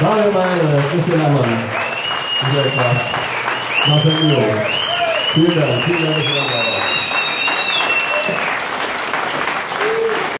家人们谢谢你们谢谢大家。那天有新的新的一天到了。